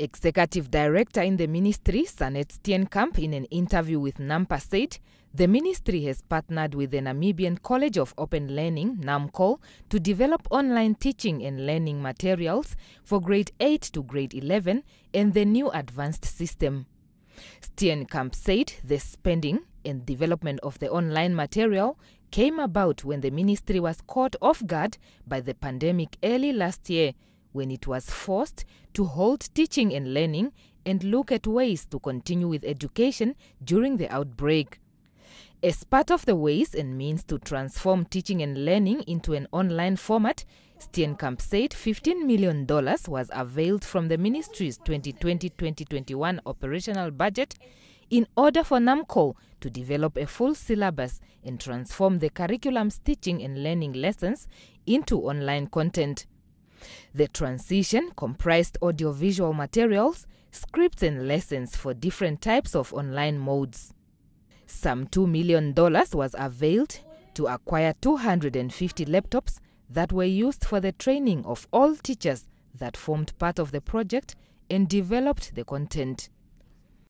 Executive Director in the ministry, Sanet Steenkamp, in an interview with NAMPA said the ministry has partnered with the Namibian College of Open Learning, NAMCOL, to develop online teaching and learning materials for grade 8 to grade 11 and the new advanced system. Steenkamp said the spending and development of the online material came about when the ministry was caught off guard by the pandemic early last year when it was forced to halt teaching and learning and look at ways to continue with education during the outbreak. As part of the ways and means to transform teaching and learning into an online format, Steenkamp said $15 million was availed from the ministry's 2020-2021 operational budget in order for NAMCOL to develop a full syllabus and transform the curriculum's teaching and learning lessons into online content. The transition comprised audiovisual materials, scripts, and lessons for different types of online modes. Some $2 million was availed to acquire 250 laptops that were used for the training of all teachers that formed part of the project and developed the content.